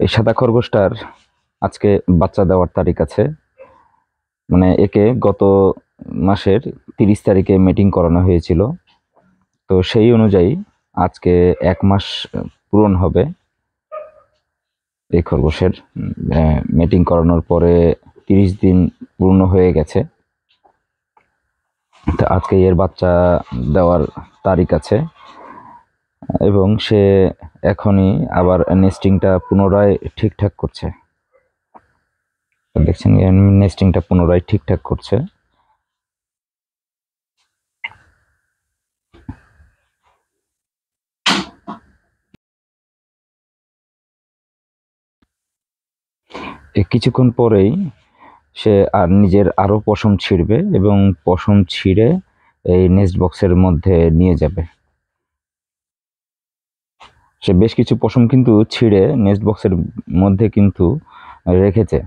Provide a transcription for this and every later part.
এই সাদা খরগোশটার আজকে বাচ্চা দেওয়ার তারিখ আছে। মানে একে গত মাসের তিরিশ তারিখে মিটিং করানো হয়েছিল। তো সেই অনুযায়ী আজকে এক মাস পূরণ হবে এই খরগোশের মিটিং করানোর পরে তিরিশ দিন পূর্ণ হয়ে গেছে। তো আজকে এর বাচ্চা দেওয়ার তারিখ আছে। এবং সে এখনই আবার নেস্টিংটা পুনরায় ঠিকঠাক করছে। দেখছেন নেস্টিংটা পুনরায় ঠিকঠাক করছে। কিছুক্ষণ পরেই সে আর নিজের আরও পশম ছিঁড়বে এবং পশম ছিঁড়ে এই নেস্ট বক্সের মধ্যে নিয়ে যাবে। সে বেশ কিছু পশম কিন্তু ছিঁড়ে নেস্ট বক্সের মধ্যে কিন্তু রেখেছে।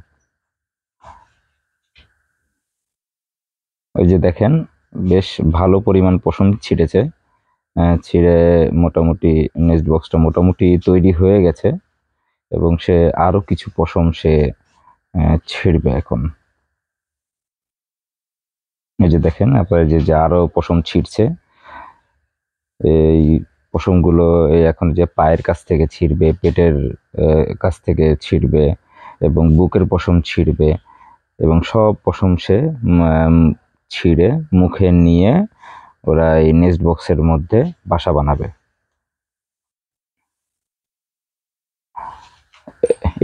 ওই যে দেখেন, বেশ ভালো পরিমাণ পশম ছিঁড়েছে। ছিঁড়ে মোটামুটি নেস্ট বক্সটা মোটামুটি তৈরি হয়ে গেছে এবং সে আরও কিছু পশম সে ছিঁড়বে এখন। এই যে দেখেন, আপনার যে যে আরও পশম ছিঁড়ছে, এই পশমগুলো এই এখন যে পায়ের কাছ থেকে ছিঁড়বে, পেটের কাছ থেকে ছিঁড়বে এবং বুকের পশম ছিঁড়বে এবং সব পশম সে ছিঁড়ে মুখে নিয়ে ওরা এই নেস্ট বক্সের মধ্যে বাসা বানাবে।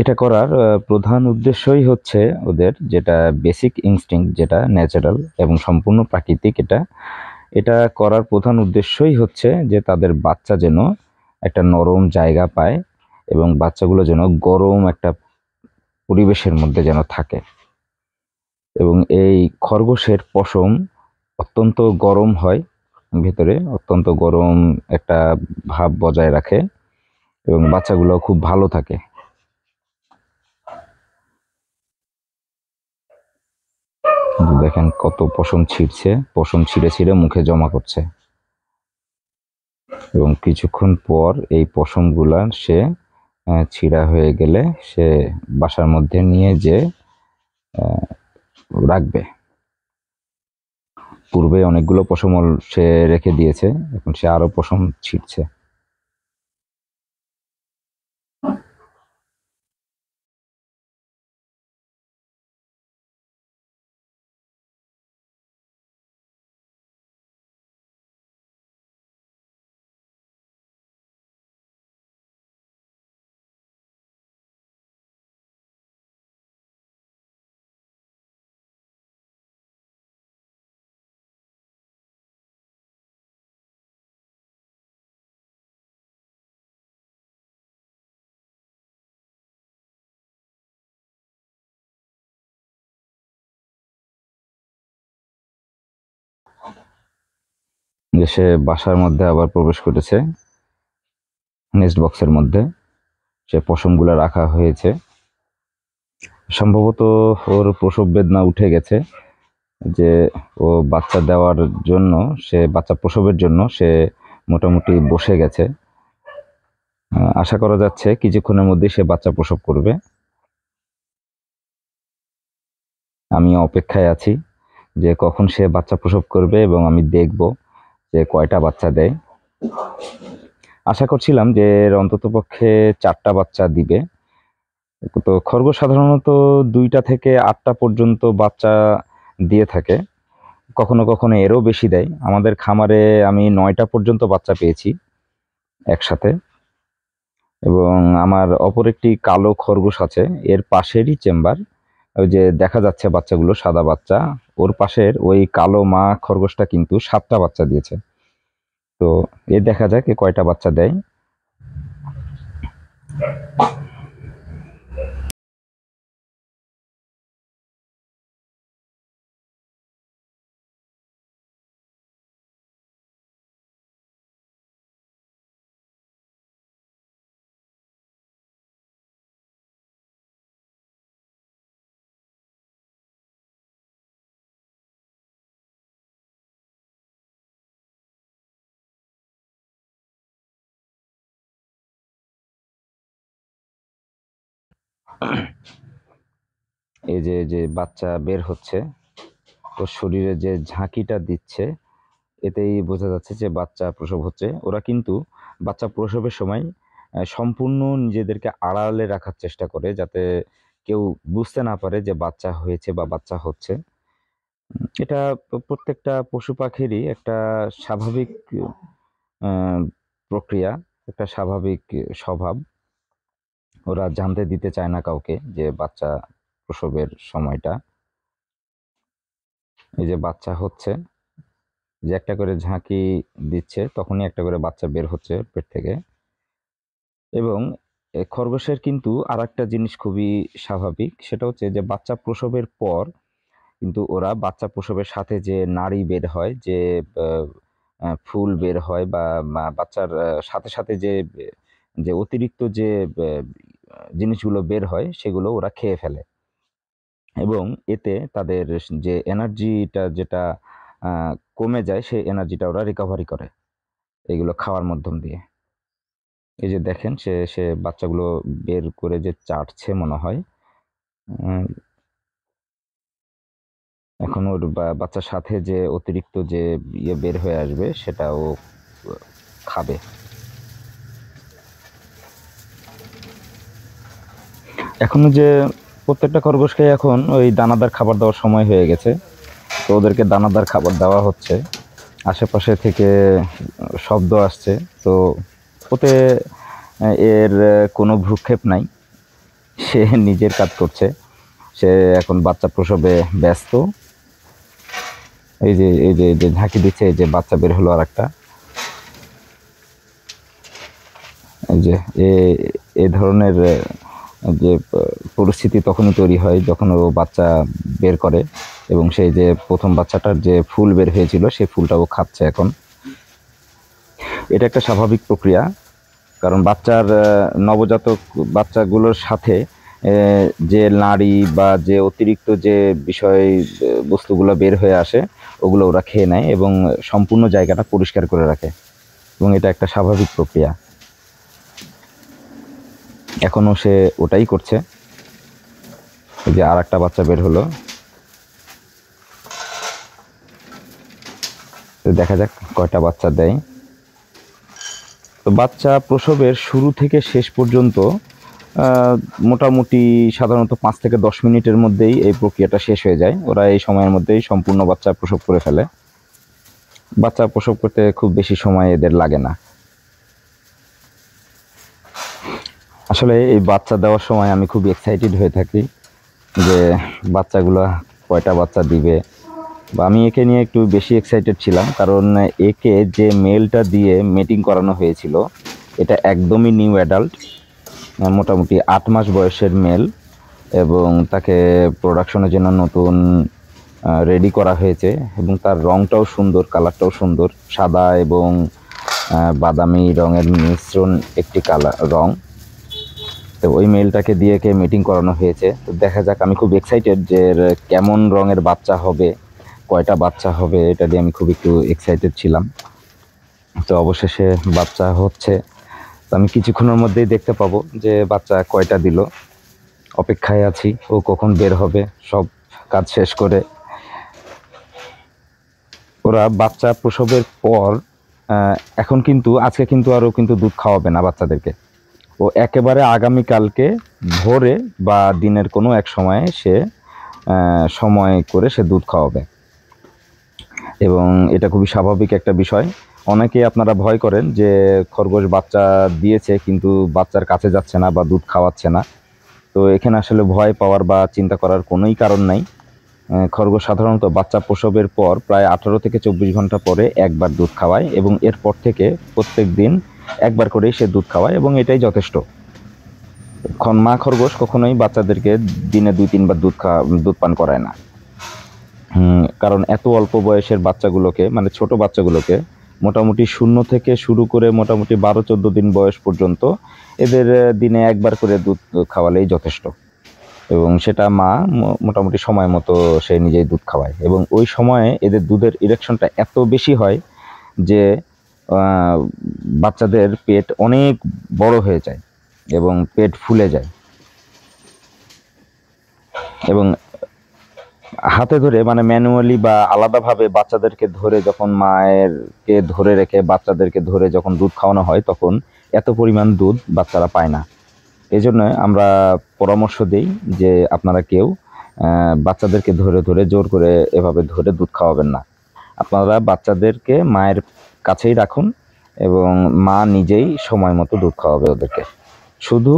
এটা করার প্রধান উদ্দেশ্যই হচ্ছে ওদের যেটা বেসিক ইনস্টিং যেটা ন্যাচারাল এবং সম্পূর্ণ প্রাকৃতিক এটা এটা করার প্রধান উদ্দেশ্যই হচ্ছে যে তাদের বাচ্চা যেন একটা নরম জায়গা পায় এবং বাচ্চাগুলো যেন গরম একটা পরিবেশের মধ্যে যেন থাকে। এবং এই খরগোশের পশম অত্যন্ত গরম হয় ভেতরে, অত্যন্ত গরম একটা ভাব বজায় রাখে এবং বাচ্চাগুলো খুব ভালো থাকে। দেখেন কত পশম ছিঁড়ছে, পশম ছিঁড়ে ছিঁড়ে মুখে জমা করছে। এবং কিছুক্ষণ পর এই পশমগুলা সে ছিঁড়া হয়ে গেলে সে বাসার মধ্যে নিয়ে যে রাখবে। পূর্বে অনেকগুলো পশম সে রেখে দিয়েছে, এখন সে আরও পশম ছিঁড়ছে। যে সে বাসার মধ্যে আবার প্রবেশ করেছে। নেক্সট বক্সের মধ্যে সে পশমগুলো রাখা হয়েছে। সম্ভবত ওর প্রসব বেদনা উঠে গেছে যে ও বাচ্চা দেওয়ার জন্য, সে বাচ্চা প্রসবের জন্য সে মোটামুটি বসে গেছে। আশা করা যাচ্ছে কিছুক্ষণের মধ্যে সে বাচ্চা প্রসব করবে। আমি অপেক্ষায় আছি যে কখন সে বাচ্চা প্রসব করবে এবং আমি দেখব। যে কয়টা বাচ্চা দেয়। আশা করছিলাম যে এর অন্তত পক্ষে চারটা বাচ্চা দিবে। তো খরগোশ সাধারণত দুইটা থেকে আটটা পর্যন্ত বাচ্চা দিয়ে থাকে। কখনো কখনো এরও বেশি দেয়। আমাদের খামারে আমি নয়টা পর্যন্ত বাচ্চা পেয়েছি একসাথে। এবং আমার অপর একটি কালো খরগোশ আছে, এর পাশেরই চেম্বার। ওই যে দেখা যাচ্ছে বাচ্চাগুলো, সাদা বাচ্চা। ওর পাশের ওই কালো মা খরগোশটা কিন্তু সাতটা বাচ্চা দিয়েছে। তো এ দেখা যাক এ কয়টা বাচ্চা দেয়। এই যে যে বাচ্চা বের হচ্ছে ওর শরীরে যে ঝাঁকিটা দিচ্ছে, এতেই বোঝা যাচ্ছে যে বাচ্চা প্রসব হচ্ছে। ওরা কিন্তু বাচ্চা প্রসবের সময় সম্পূর্ণ নিজেদেরকে আড়ালে রাখার চেষ্টা করে, যাতে কেউ বুঝতে না পারে যে বাচ্চা হয়েছে বা বাচ্চা হচ্ছে। এটা প্রত্যেকটা পশু পাখিরই একটা স্বাভাবিক প্রক্রিয়া, একটা স্বাভাবিক স্বভাব। ওরা জানতে দিতে চায় না কাউকে যে বাচ্চা প্রসবের সময়টা। এই যে বাচ্চা হচ্ছে, যে একটা করে ঝাঁকি দিচ্ছে, তখনই একটা করে বাচ্চা বের হচ্ছে পেট থেকে। এবং খরগোশের কিন্তু আর একটা জিনিস খুবই স্বাভাবিক, সেটা হচ্ছে যে বাচ্চা প্রসবের পর কিন্তু ওরা বাচ্চা প্রসবের সাথে যে নাড়ি বের হয়, যে ফুল বের হয় বা বাচ্চার সাথে সাথে যে যে অতিরিক্ত যে জিনিসগুলো বের হয়, সেগুলো ওরা খেয়ে ফেলে। এবং এতে তাদের যে এনার্জিটা যেটা কমে যায়, সেই এনার্জিটা ওরা রিকভারি করে এগুলো খাওয়ার মাধ্যম দিয়ে। এই যে দেখেন, সে সে বাচ্চাগুলো বের করে যে চাটছে মনে হয়। এখন ওর বাচ্চার সাথে যে অতিরিক্ত যে ইয়ে বের হয়ে আসবে, সেটা ও, খাবে। এখনও যে প্রত্যেকটা খরগোশকে এখন ওই দানাদার খাবার দেওয়ার সময় হয়ে গেছে, তো ওদেরকে দানাদার খাবার দেওয়া হচ্ছে। আশেপাশে থেকে শব্দ আসছে, তো ওতে এর কোনো ভ্রুক্ষেপ নাই। সে নিজের কাজ করছে। সে এখন বাচ্চা প্রসবে ব্যস্ত। এই যে এই যে যে ঝাঁকি দিচ্ছে, এই যে বাচ্চা বের হলো আর একটা এই যে এ- ধরনের যে পরিস্থিতি তখনই তৈরি হয় যখন ও বাচ্চা বের করে এবং সেই যে প্রথম বাচ্চাটার যে ফুল বের হয়েছিল সেই ফুলটা ও খাচ্ছে এখন। এটা একটা স্বাভাবিক প্রক্রিয়া, কারণ বাচ্চার নবজাতক বাচ্চাগুলোর সাথে যে নাড়ি বা যে অতিরিক্ত যে বিষয় বস্তুগুলো বের হয়ে আসে ওগুলো ওরা খেয়ে নেয় এবং সম্পূর্ণ জায়গাটা পরিষ্কার করে রাখে এবং এটা একটা স্বাভাবিক প্রক্রিয়া। এখনও সে ওটাই করছে। এই যে আর একটা বাচ্চা বের হলো। তো দেখা যাক কয়টা বাচ্চা দেয়। তো বাচ্চা প্রসবের শুরু থেকে শেষ পর্যন্ত মোটামুটি সাধারণত পাঁচ থেকে দশ মিনিটের মধ্যেই এই প্রক্রিয়াটা শেষ হয়ে যায়। ওরা এই সময়ের মধ্যেই সম্পূর্ণ বাচ্চা প্রসব করে ফেলে। বাচ্চা প্রসব করতে খুব বেশি সময় এদের লাগে না। আসলে এই বাচ্চা দেওয়ার সময় আমি খুব এক্সাইটেড হয়ে থাকি যে বাচ্চাগুলো কয়টা বাচ্চা দিবে। বা আমি একে নিয়ে একটু বেশি এক্সাইটেড ছিলাম কারণ একে যে মেলটা দিয়ে মেটিং করানো হয়েছিল, এটা একদমই নিউ অ্যাডাল্ট মোটামুটি আট মাস বয়সের মেল এবং তাকে প্রোডাকশনের জন্য নতুন রেডি করা হয়েছে এবং তার রংটাও সুন্দর কালারটাও সুন্দর, সাদা এবং বাদামি রঙের মিশ্রণ একটি কালার রং। তো ওই মেলটাকে দিয়ে কে মিটিং করানো হয়েছে। তো দেখা যাক, আমি খুব এক্সাইটেড যে কেমন রঙের বাচ্চা হবে, কয়টা বাচ্চা হবে, এটা দিয়ে আমি খুব একটু এক্সাইটেড ছিলাম। তো অবশেষে বাচ্চা হচ্ছে। তো আমি কিছুক্ষণের মধ্যেই দেখতে পাবো যে বাচ্চা কয়টা দিল। অপেক্ষায় আছি, ও কখন বের হবে, সব কাজ শেষ করে। ওরা বাচ্চা প্রসবের পর এখন কিন্তু, আজকে কিন্তু আরও কিন্তু দুধ খাওয়াবে না বাচ্চাদেরকে। ও একেবারে আগামীকালকে ভোরে বা দিনের কোনো এক সময়ে সে সময় করে সে দুধ খাওয়াবে। এবং এটা খুবই স্বাভাবিক একটা বিষয়। অনেকেই আপনারা ভয় করেন যে খরগোশ বাচ্চা দিয়েছে কিন্তু বাচ্চার কাছে যাচ্ছে না বা দুধ খাওয়াচ্ছে না। তো এখানে আসলে ভয় পাওয়ার বা চিন্তা করার কোনোই কারণ নাই। খরগোশ সাধারণত বাচ্চা প্রসবের পর প্রায় আঠারো থেকে চব্বিশ ঘণ্টা পরে একবার দুধ খাওয়ায় এবং এরপর থেকে প্রত্যেক দিন একবার করেই সে দুধ খাওয়ায় এবং এটাই যথেষ্ট। মা খরগোশ কখনোই বাচ্চাদেরকে দিনে দুই তিনবার দুধ খাওয়া দুধ পান করায় না। কারণ এত অল্প বয়সের বাচ্চাগুলোকে মানে ছোট বাচ্চাগুলোকে মোটামুটি শূন্য থেকে শুরু করে মোটামুটি বারো চোদ্দ দিন বয়স পর্যন্ত এদের দিনে একবার করে দুধ খাওয়ালেই যথেষ্ট। এবং সেটা মা মোটামুটি সময় মতো সে নিজেই দুধ খাওয়ায়। এবং ওই সময়ে এদের দুধের ইরেকশনটা এত বেশি হয় যে বাচ্চাদের পেট অনেক বড় হয়ে যায় এবং পেট ফুলে যায়। এবং হাতে ধরে মানে ম্যানুয়ালি বা আলাদাভাবে বাচ্চাদেরকে ধরে যখন মায়েরকে ধরে রেখে বাচ্চাদেরকে ধরে যখন দুধ খাওয়ানো হয়, তখন এত পরিমাণ দুধ বাচ্চারা পায় না। এই জন্য আমরা পরামর্শ দিই যে আপনারা কেউ বাচ্চাদেরকে ধরে ধরে জোর করে এভাবে ধরে দুধ খাওয়াবেন না। আপনারা বাচ্চাদেরকে মায়ের কাছেই রাখুন এবং মা নিজেই সময় মতো দুধ খাওয়াবে ওদেরকে। শুধু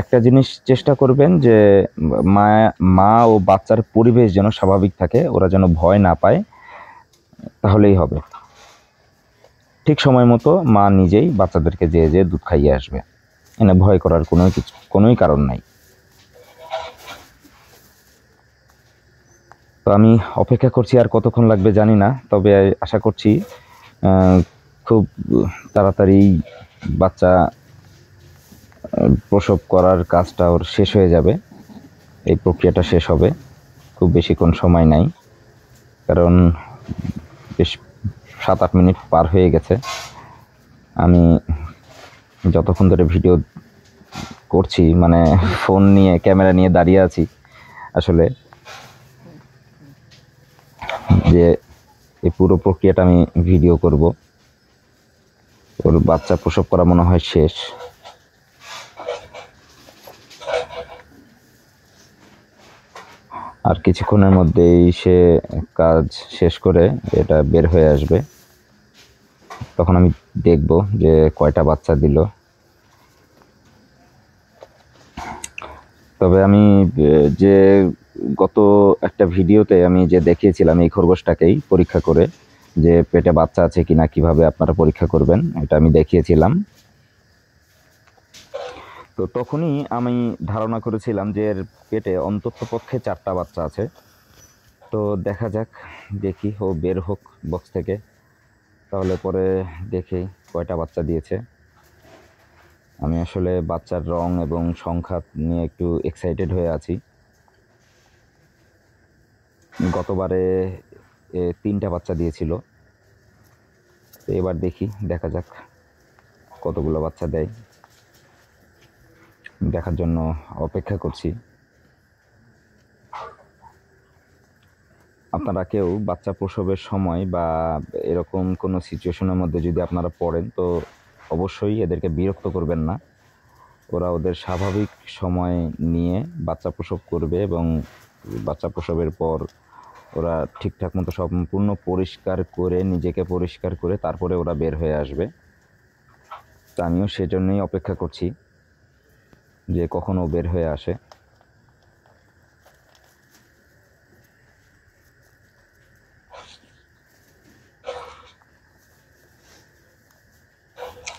একটা জিনিস চেষ্টা করবেন যে মা মা ও বাচ্চার পরিবেশ যেন স্বাভাবিক থাকে, ওরা যেন ভয় না পায়, তাহলেই হবে। ঠিক সময় মতো মা নিজেই বাচ্চাদেরকে যেয়ে যেয়ে দুধ খাইয়ে আসবে। এনে ভয় করার কোনো কিছু, কোনোই কারণ নাই। তো আমি অপেক্ষা করছি আর কতক্ষণ লাগবে জানি না, তবে আশা করছি খুব তাড়াতাড়ি বাচ্চা প্রসব করার কাজটা ওর শেষ হয়ে যাবে। এই প্রক্রিয়াটা শেষ হবে। খুব বেশিক্ষণ সময় নাই। কারণ বেশ সাত আট মিনিট পার হয়ে গেছে। আমি যতক্ষণ ধরে ভিডিও করছি মানে ফোন নিয়ে, ক্যামেরা নিয়ে দাঁড়িয়ে আছি, আসলে যে এই পুরো প্রক্রিয়াটা আমি ভিডিও করব। ওর বাচ্চা প্রসব করা মনে হয় শেষ। আর কিছুক্ষণের মধ্যেই সে কাজ শেষ করে এটা বের হয়ে আসবে। তখন আমি দেখব যে কয়টা বাচ্চা দিল। তবে আমি যে গত একটা ভিডিওতে আমি যে দেখিয়েছিলাম এই খরগোশটাকেই পরীক্ষা করে, যে পেটে বাচ্চা আছে কিনা, কীভাবে আপনারা পরীক্ষা করবেন, এটা আমি দেখিয়েছিলাম। তো তখনই আমি ধারণা করেছিলাম যে এর পেটে অন্তত পক্ষে চারটা বাচ্চা আছে। তো দেখা যাক, দেখি ও বের হোক বক্স থেকে। তাহলে পরে দেখি কয়টা বাচ্চা দিয়েছে। আমি আসলে বাচ্চার রং এবং সংখ্যা নিয়ে একটু এক্সাইটেড হয়ে আছি। গতবারে তিনটা বাচ্চা দিয়েছিল। তো এবার দেখি, দেখা যাক কতগুলো বাচ্চা দেয়। দেখার জন্য অপেক্ষা করছি। আপনারা কেউ বাচ্চা প্রসবের সময় বা এরকম কোনো সিচুয়েশনের মধ্যে যদি আপনারা পড়েন, তো অবশ্যই এদেরকে বিরক্ত করবেন না। ওরা ওদের স্বাভাবিক সময় নিয়ে বাচ্চা প্রসব করবে এবং বাচ্চা প্রসবের পর ওরা ঠিকঠাক মতো সম্পূর্ণ পরিষ্কার করে, নিজেকে পরিষ্কার করে তারপরে ওরা বের হয়ে আসবে। তা আমিও সেজন্যই অপেক্ষা করছি যে কখনও বের হয়ে আসে।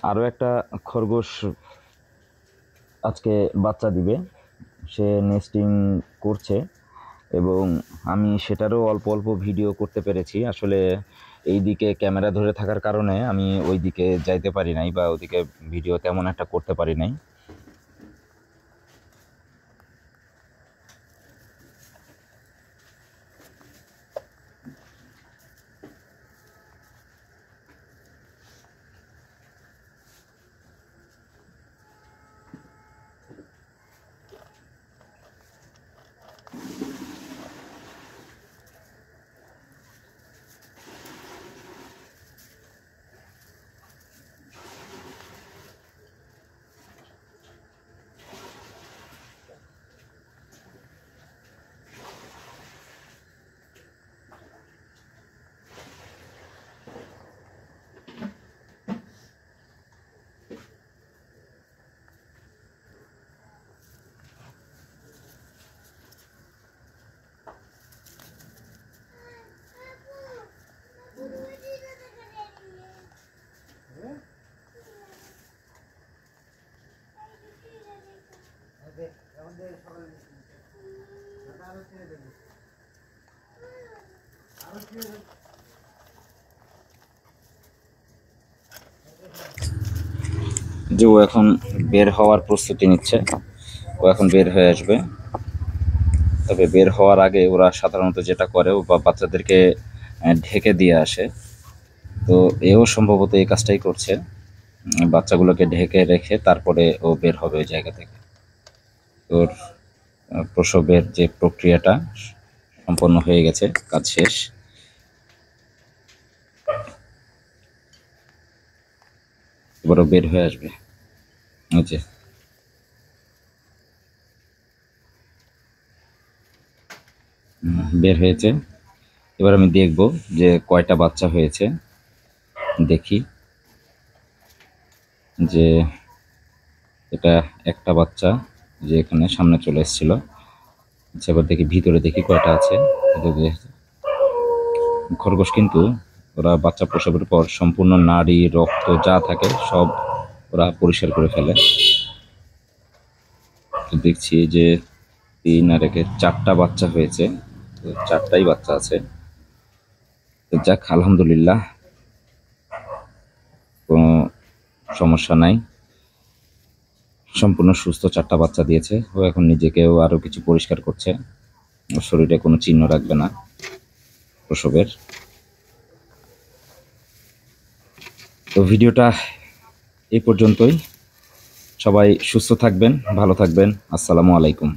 আরও একটা খরগোশ আজকে বাচ্চা দিবে। সে নেস্টিং করছে এবং আমি সেটারও অল্প অল্প ভিডিও করতে পেরেছি। আসলে এই দিকে ক্যামেরা ধরে থাকার কারণে আমি ওই দিকে যাইতে পারি নাই বা ওদিকে ভিডিও তেমন একটা করতে পারি নাই। যে ও এখন বের হওয়ার প্রস্তুতি নিচ্ছে, ও এখন বের হয়ে আসবে। তবে বের হওয়ার আগে ওরা সাধারণত যেটা করে, ও বা- বাচ্চাদেরকে ঢেকে দিয়ে আসে। তো এও সম্ভবত এই কাজটাই করছে। বাচ্চাগুলোকে ঢেকে রেখে তারপরে ও বের হবে ওই জায়গা থেকে। আহ, প্রসবের যে প্রক্রিয়াটা সম্পন্ন হয়ে গেছে কাজ শেষ। এবারও বের হয়ে আসবে। হুম, বের হয়েছে। এবার আমি দেখব যে কয়টা বাচ্চা হয়েছে। দেখি। যে এটা একটা বাচ্চা। যে এখানে সামনে চলে এসেছিল। আচ্ছা এবার দেখি ভিতরে দেখি কয়টা আছে। খরগোশ কিন্তু ওরা বাচ্চা প্রসবের পর সম্পূর্ণ নাড়ি রক্ত যা থাকে সব ওরা পরিষ্কার করে ফেলে। দেখছি যে তিন আর একে চারটা বাচ্চা হয়েছে। চারটাই বাচ্চা আছে। যাক, আলহামদুলিল্লাহ। কোনো সমস্যা নাই। সম্পূর্ণ সুস্থ চারটা বাচ্চা দিয়েছে। ও এখন নিজেকেও আরও কিছু পরিষ্কার করছে। ওর শরীরে কোনো চিহ্ন রাখবে না প্রসবের। তো ভিডিওটা এই পর্যন্তই। সবাই সুস্থ থাকবেন, ভালো থাকবেন। আসসালামু আলাইকুম।